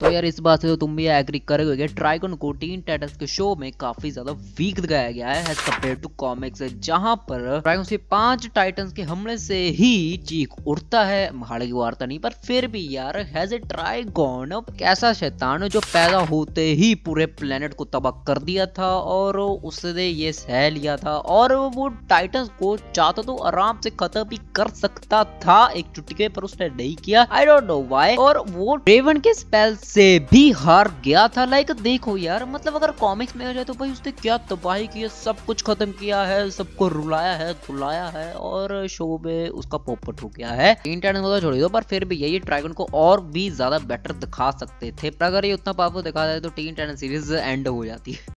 तो यार इस बात से तो तुम भी एग्री करोगे ट्राइगन को टीन टाइटन्स के शो में काफ़ी ज़्यादा वीक दिखाया गया है एज कंपेयर टू कॉमिक्स जहाँ पर ट्राइगन से पाँच टाइटन्स के हमले से ही चीख उड़ता है हालाँकि वार्ता नहीं, पर फिर भी यार हैज़ ए ट्राइगन कैसा शैतान जो पैदा होते ही पूरे प्लेनेट को तबाह कर दिया था और उसने ये सह लिया था और वो टाइटन्स को चाहता तो आराम से खत्म भी कर सकता था, एक चुटके पर उसने नहीं किया आई डोंट नो वाई और वो रेवन के स्पेल से भी हार गया था। लाइक देखो यार मतलब अगर कॉमिक्स में आ जाए तो भाई उसने क्या तबाही की है सब कुछ खत्म किया है, सबको रुलाया है, धुलाया है और शो में उसका पोपट हो गया है। इंटरनेट तो छोड़ दो, पर फिर भी यही ड्रैगन को और भी ज़्यादा बेटर दिखा सकते थे। पर अगर ये उतना पावरफुल दिखा जाए तो टीन टेन सीरीज़ एंड हो जाती है।